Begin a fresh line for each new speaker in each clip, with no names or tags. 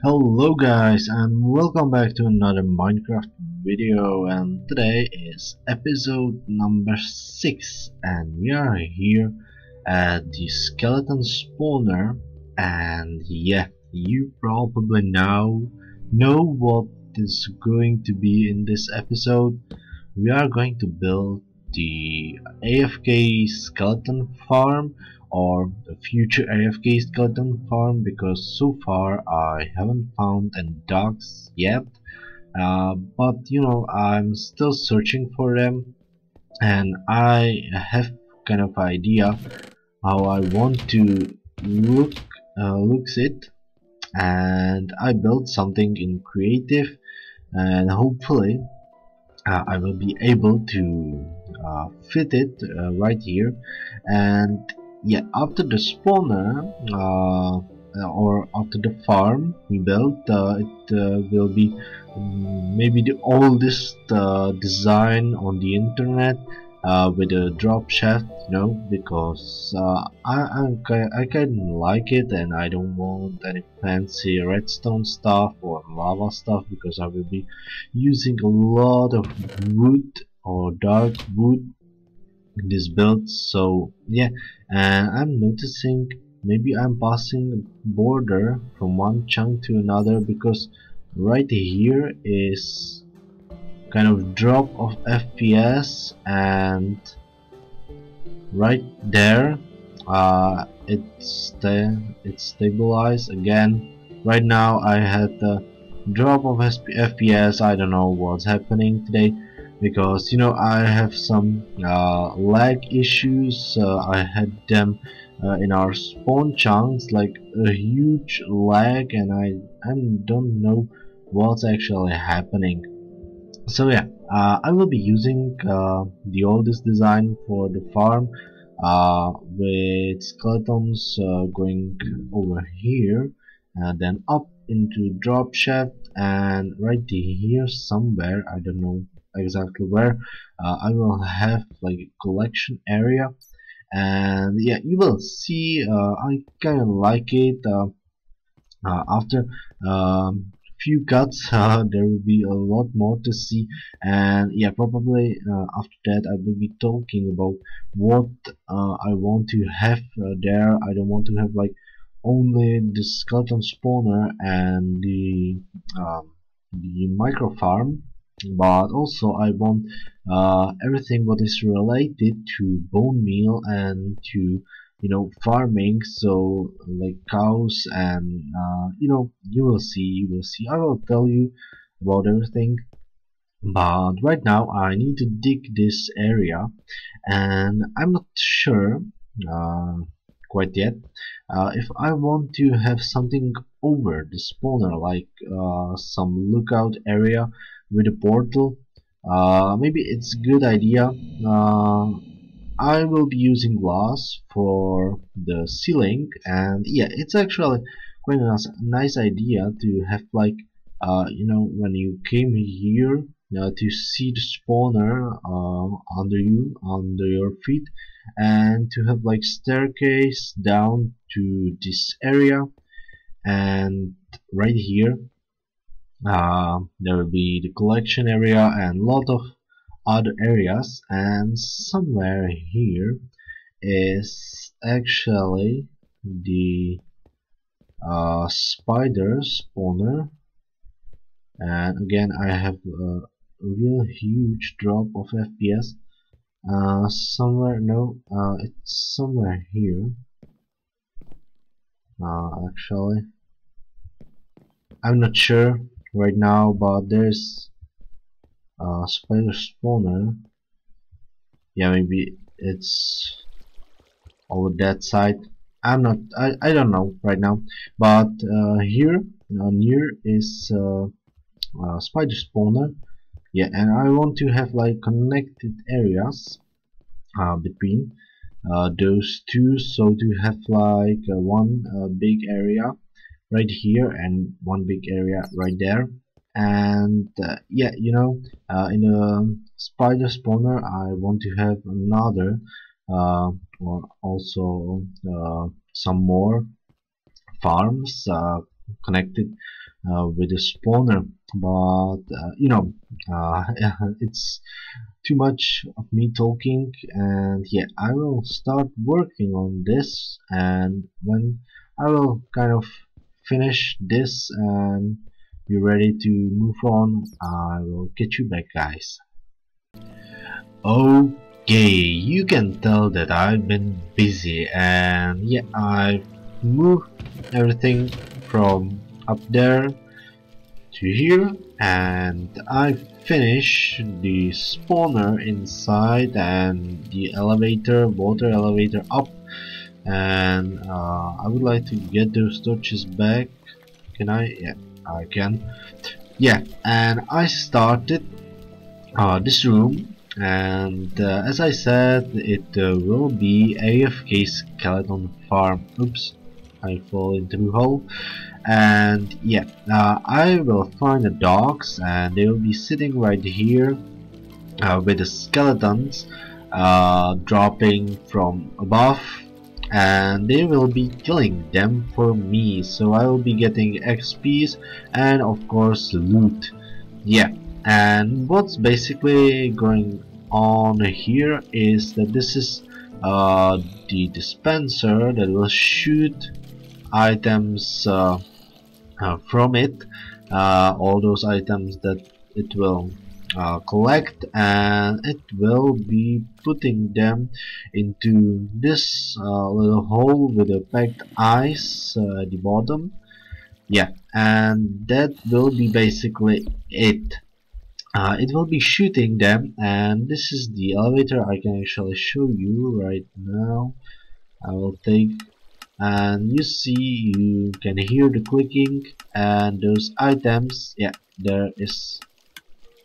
Hello guys and welcome back to another Minecraft video and today is episode number 6 and we are here at the skeleton spawner and yeah you probably now know what is going to be in this episode. We are going to build the AFK skeleton farm or the future AFK skeleton farm because so far I haven't found any dogs yet. Uh, but you know I'm still searching for them and I have kind of idea how I want to look uh, looks it. And I built something in creative and hopefully uh, I will be able to uh, fit it uh, right here. And yeah after the spawner uh, or after the farm we built uh, it uh, will be um, maybe the oldest uh, design on the internet uh, with a drop shaft you know because uh, I, I, I kind of like it and I don't want any fancy redstone stuff or lava stuff because I will be using a lot of wood or dark wood this build so yeah and I'm noticing maybe I'm passing border from one chunk to another because right here is kind of drop of FPS and right there uh, it's it's stabilized again. Right now I had a drop of FPS I don't know what's happening today because you know I have some uh, lag issues uh, I had them uh, in our spawn chunks like a huge lag and I, I don't know what's actually happening. So yeah uh, I will be using uh, the oldest design for the farm uh, with skeletons going over here and then up into drop shaft and right here somewhere I don't know exactly where uh, I will have like a collection area. And yeah you will see uh, I kind of like it uh, uh after um, few cuts uh, there will be a lot more to see. And yeah probably uh, after that I will be talking about what I want to have there. I don't want to have like only the skeleton spawner and the um, the micro farm but also I want uh, everything what is related to bone meal and to you know farming. So like cows and uh, you know you will see you will see. I will tell you about everything. But right now I need to dig this area. And I'm not sure uh, quite yet uh, if I want to have something over the spawner like uh, some lookout area with a portal. Uh, maybe it's a good idea. Uh, I will be using glass for the ceiling and yeah it's actually quite a nice idea to have like uh, you know when you came here uh, to see the spawner uh, under you under your feet and to have like staircase down to this area. And right here uh, there will be the collection area and lot of other areas. And somewhere here is actually the uh, spider spawner. And again I have a real huge drop of FPS uh, somewhere no uh, it's somewhere here. Uh, actually I'm not sure right now but there's a spider spawner. Yeah maybe it's over that side. I'm not I, I don't know right now but uh, here uh, near is uh, spider spawner. Yeah and I want to have like connected areas uh, between uh, those two. So to have like uh, one big area right here and one big area right there. And uh, yeah you know uh, in a spider spawner I want to have another uh, or also uh, some more farms uh, connected uh, with the spawner. But you know it's too much of me talking. And yeah I will start working on this. And when I will kind of finish this and you're ready to move on I will get you back guys. Okay you can tell that I've been busy and yeah I've moved everything from up there to here and I finish the spawner inside and the elevator water elevator up and uh, I would like to get those torches back. Can I? Yeah I can. Yeah and I started uh, this room. And uh, as I said it uh, will be AFK skeleton farm. Oops I fall into a hole. And yeah uh, I will find the dogs and they will be sitting right here uh, with the skeletons dropping from above and they will be killing them for me. So I will be getting XPs and of course loot. Yeah and what's basically going on here is that this is uh, the dispenser that will shoot items uh, uh, from it uh, all those items that it will uh, collect and it will be putting them into this uh, little hole with a packed ice uh, at the bottom. Yeah and that will be basically it. Uh, it will be shooting them and this is the elevator I can actually show you right now. I will take and you see you can hear the clicking and those items. Yeah there is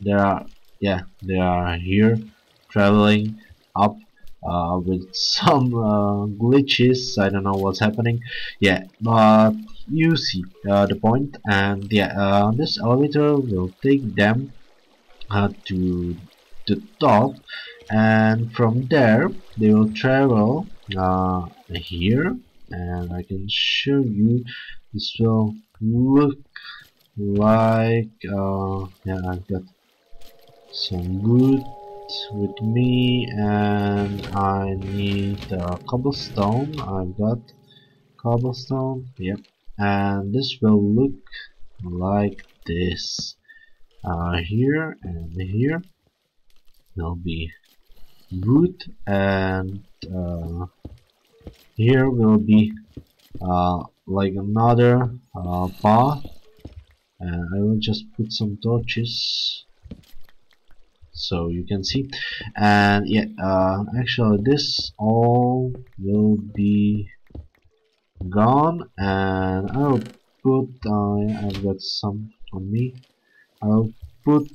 there are yeah they are here traveling up uh, with some uh, glitches. I don't know what's happening. Yeah but you see uh, the point. And yeah uh, this elevator will take them uh, to the top. And from there they will travel uh, here. And I can show you this will look like yeah I've got some wood with me and I need uh, cobblestone. I've got cobblestone yep. And this will look like this. Uh, here and here will be wood and uh, here will be uh, like another uh, path. And I will just put some torches so you can see. And yeah uh, actually this all will be gone. And I'll put uh, I've got some on me. I'll put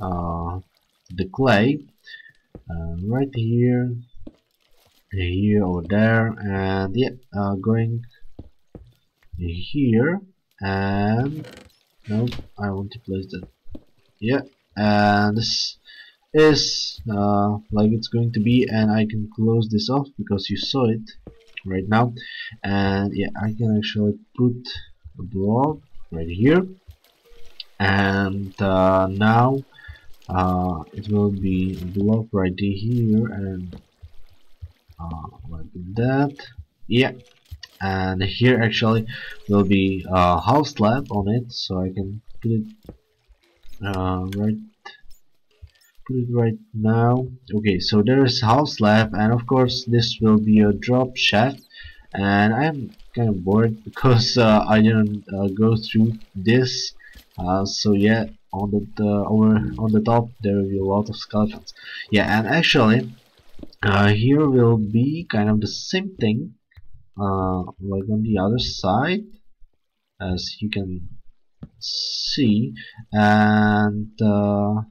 uh, the clay uh, right here here or there. And yeah uh, going here. And nope I want to place that. Yeah and this is uh, like it's going to be and I can close this off because you saw it right now. And yeah I can actually put a block right here. And uh, now uh, it will be a block right here and uh, like that. Yeah. And here actually will be a half slab on it so I can put it uh, right. Put it right now. Okay so there is half slab and of course this will be a drop shaft and I'm kind of bored because uh, I didn't uh, go through this. Uh, so yeah on the over on the top there will be a lot of skeletons. Yeah and actually uh, here will be kind of the same thing uh, like on the other side as you can see and uh,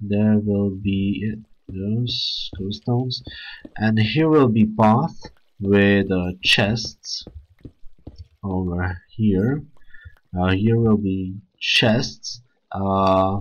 there will be those stones and here will be path with uh, chests over here. Uh, here will be chests uh,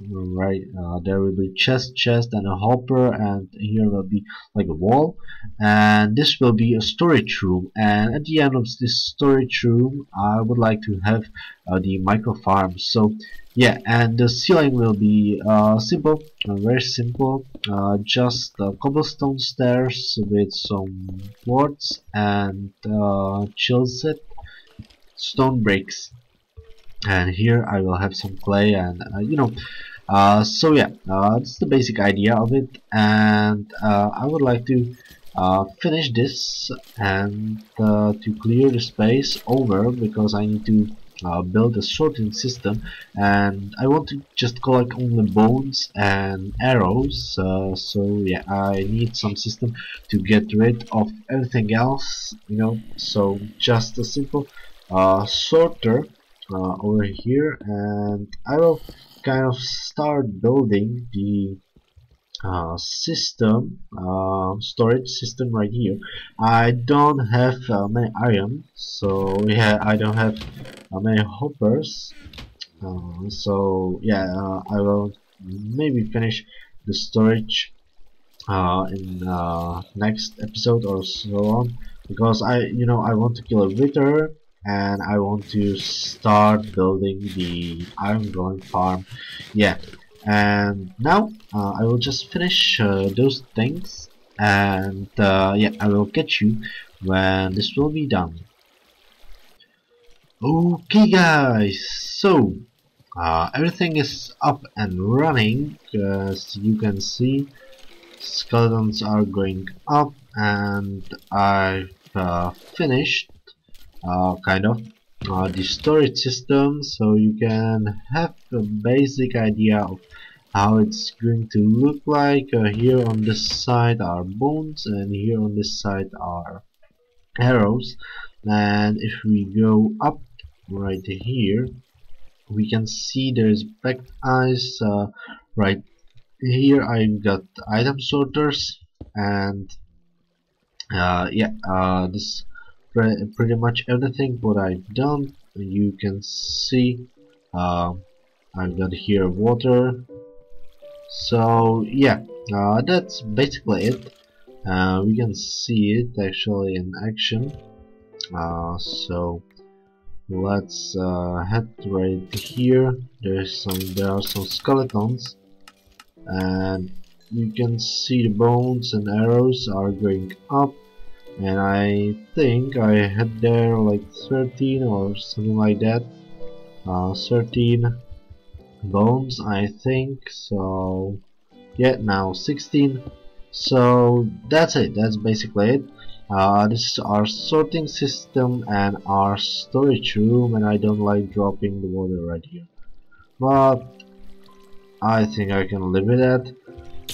right uh, there will be chest chest and a hopper and here will be like a wall. And this will be a storage room. And at the end of this storage room I would like to have uh, the micro farm. So yeah and the ceiling will be uh, simple uh, very simple. Uh, just cobblestone stairs with some boards and uh, chiseled stone bricks and here I will have some clay and uh, you know uh, so yeah uh, that's the basic idea of it. And uh, I would like to uh, finish this and uh, to clear the space over because I need to build a sorting system. And I want to just collect only bones and arrows so yeah I need some system to get rid of everything else you know. So just a simple sorter uh, over here and I will kind of start building the uh, system uh, storage system right here. I don't have uh, many iron so yeah I don't have uh, many hoppers. Uh, so yeah I will maybe finish the storage in next episode or so on because I you know I want to kill a wither and I want to start building the iron golem farm. Yeah. And now uh, I will just finish uh, those things. And uh, yeah I will get you when this will be done. Okay guys. So uh, everything is up and running as you can see. Skeletons are going up and I've uh, finished uh, kind of. Uh, the storage system so you can have a basic idea of how it's going to look like. Uh, here on this side are bones and here on this side are arrows. And if we go up right here we can see there's packed ice uh, right here I've got item sorters and uh, yeah uh, this pretty much everything what I've done you can see uh, I've got here water. So yeah uh, that's basically it. Uh, we can see it actually in action. Uh, so let's uh, head right here. There's some there are some skeletons. And you can see the bones and arrows are going up and I think I had there like 13 or something like that. Uh, 13 bones I think. So yeah now 16 so that's it. That's basically it. Uh, this is our sorting system and our storage room and I don't like dropping the water right here. But I think I can live with that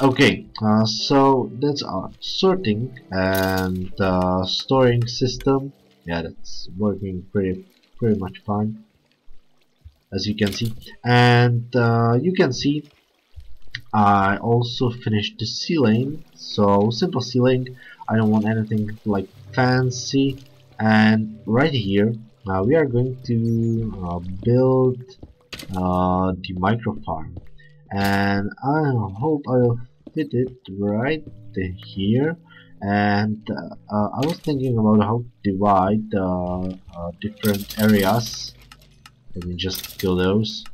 okay uh, so that's our sorting and uh, storing system. Yeah that's working pretty pretty much fine as you can see. And uh, you can see I also finished the ceiling. So simple ceiling. I don't want anything like fancy. And right here uh, we are going to uh, build uh, the micro farm and I hope I'll fit it right here. And uh, I was thinking about how to divide uh, uh, different areas. Let me just kill those.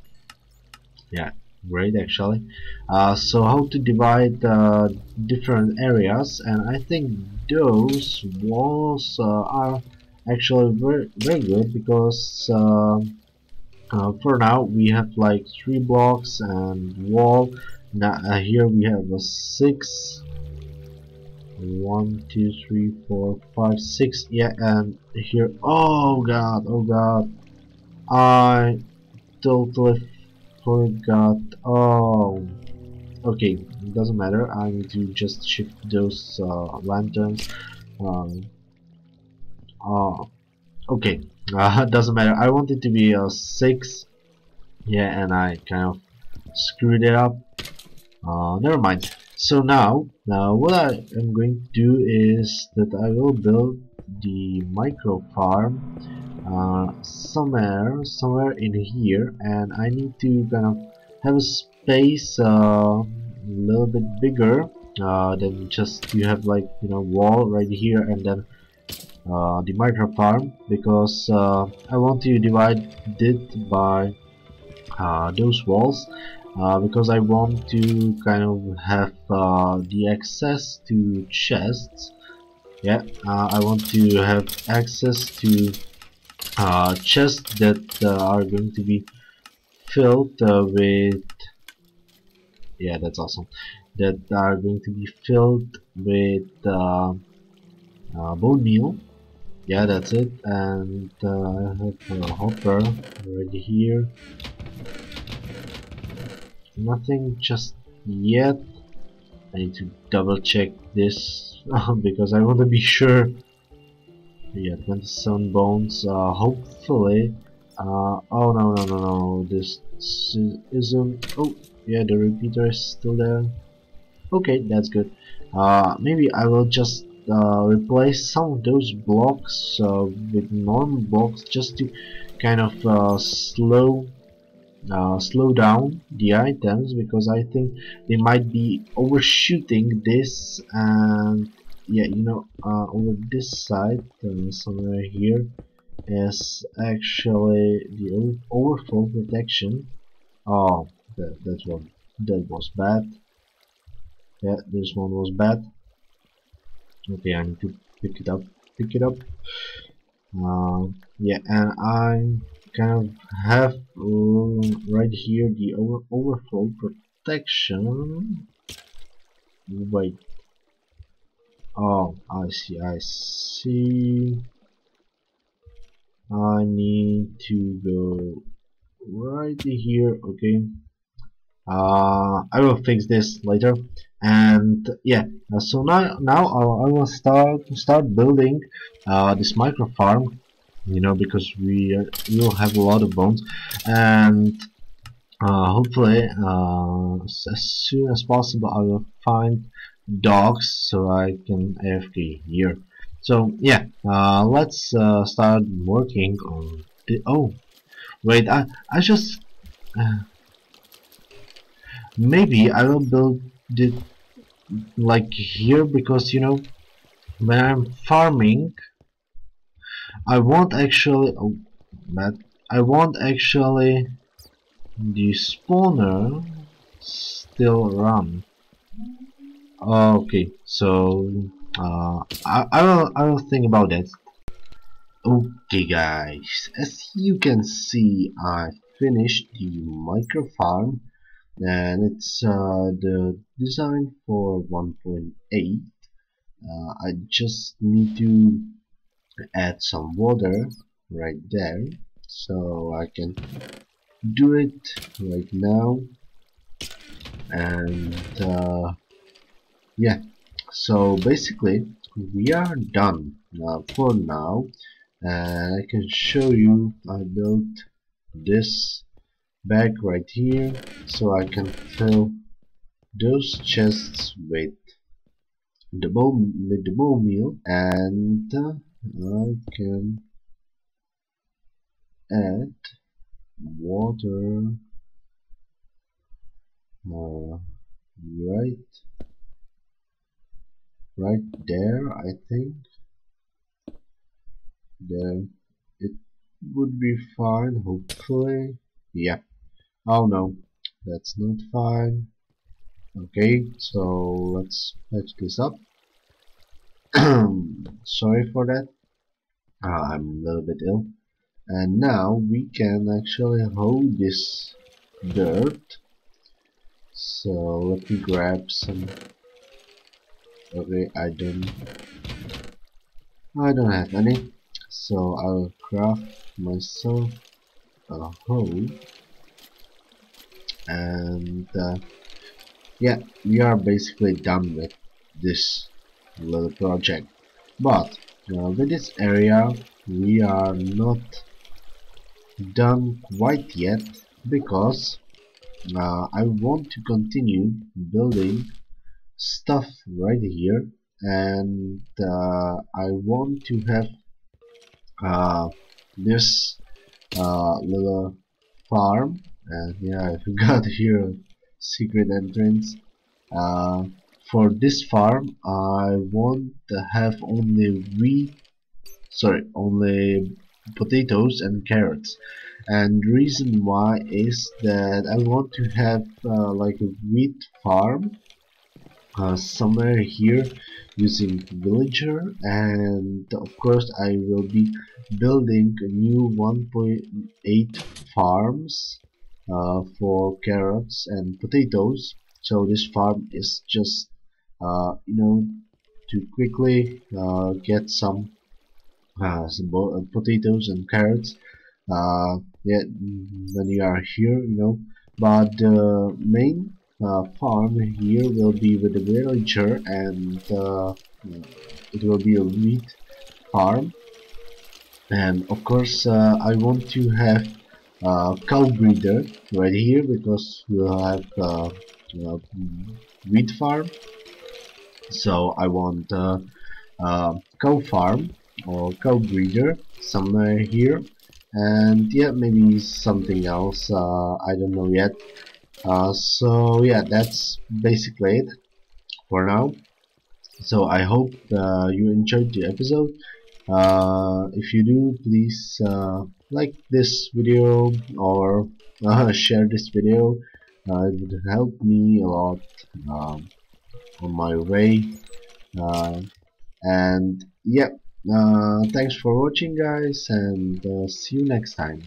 Yeah great actually. Uh, so how to divide uh, different areas. And I think those walls uh, are actually very very good because um, uh, for now we have like three blocks and wall now uh, here we have a six. six one two three four five six. Yeah and here oh god oh god. I totally forgot. Oh. Okay it doesn't matter. I need to just shift those uh, lanterns. Um, uh, okay uh, doesn't matter. I want it to be a 6 yeah and I kind of screwed it up uh, never mind. So now now what I am going to do is that I will build the micro farm uh, somewhere somewhere in here and I need to kind of have a space uh, a little bit bigger uh, than just you have like you know wall right here and then uh, the micro farm because uh, I want to divide it by uh, those walls uh, because I want to kind of have uh, the access to chests. Yeah uh, I want to have access to uh, chests that are going to be filled with yeah that's awesome. That are going to be filled with bone meal. Yeah that's it. And uh, I have a hopper right here nothing just yet. I need to double check this because I want to be sure. Yeah 27 bones uh, hopefully. Uh, oh no no no no. This isn't oh yeah the repeater is still there. Okay that's good. Uh, maybe I will just uh, replace some of those blocks uh, with normal blocks just to kind of uh, slow uh, slow down the items because I think they might be overshooting this and yeah you know uh, over this side uh, somewhere here is actually the overflow protection. Oh that, that one that was bad. Yeah this one was bad. Okay I need to pick it up pick it up. Uh, yeah and I of have uh, right here the over overflow protection. Wait. Oh I see I see. I need to go right here okay. Uh, I will fix this later. And yeah so now now I will start start building uh, this micro farm you know because we will have a lot of bones and uh, hopefully uh, as soon as possible I will find dogs so I can AFK here. So yeah uh, let's uh, start working on the oh wait I, I just maybe I will build it like here because you know when I'm farming I won't actually oh but I won't actually the spawner still run. Okay so uh, I, I will I will think about that. Okay guys as you can see I finished the micro farm and it's uh, the design for 1.8 uh, I just need to add some water right there. So I can do it right now. And uh, yeah. So basically we are done now for now. And I can show you I built this bag right here so I can fill those chests with the bone with the bone meal. And uh, I can add water uh, right right there I think. Then it would be fine hopefully. Yeah. Oh no that's not fine. Okay so let's patch this up. Sorry for that uh, I'm a little bit ill. And now we can actually hold this dirt. So let me grab some. Okay I don't I don't have any. So I'll craft myself a hoe and uh, yeah we are basically done with this little project. But uh, with this area we are not done quite yet because uh, I want to continue building stuff right here and uh, I want to have uh, this uh, little farm. And yeah I forgot here secret entrance. Uh, for this farm I want to have only wheat sorry only potatoes and carrots. And reason why is that I want to have uh, like a wheat farm uh, somewhere here using villager. And of course I will be building a new 1.8 farms uh, for carrots and potatoes. So this farm is just you know to quickly uh, get some, uh, some uh, potatoes and carrots. Uh, yeah, when you are here you know. But the main uh, farm here will be with the villager and uh, it will be a wheat farm. And of course uh, I want to have a cow breeder right here because we'll have uh, wheat farm so I want a cow farm or cow breeder somewhere here. And yeah maybe something else uh, I don't know yet. Uh, so yeah that's basically it for now. So I hope uh, you enjoyed the episode. Uh, if you do please uh, like this video or uh, share this video. It would help me a lot. Um, on my way. And yeah uh, thanks for watching guys and uh, see you next time